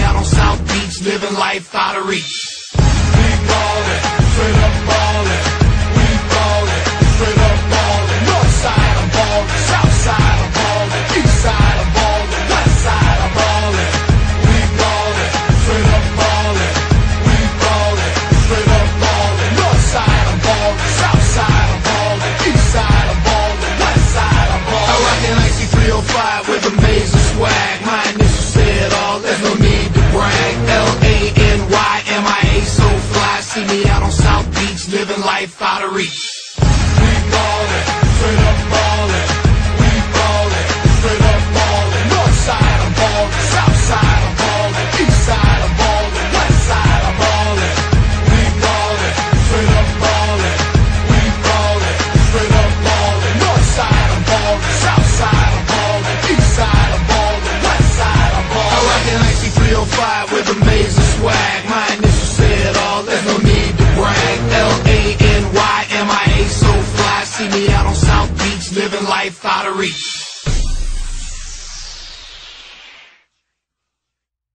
out on South Beach, living life out of reach. life out of reach. Life out of reach.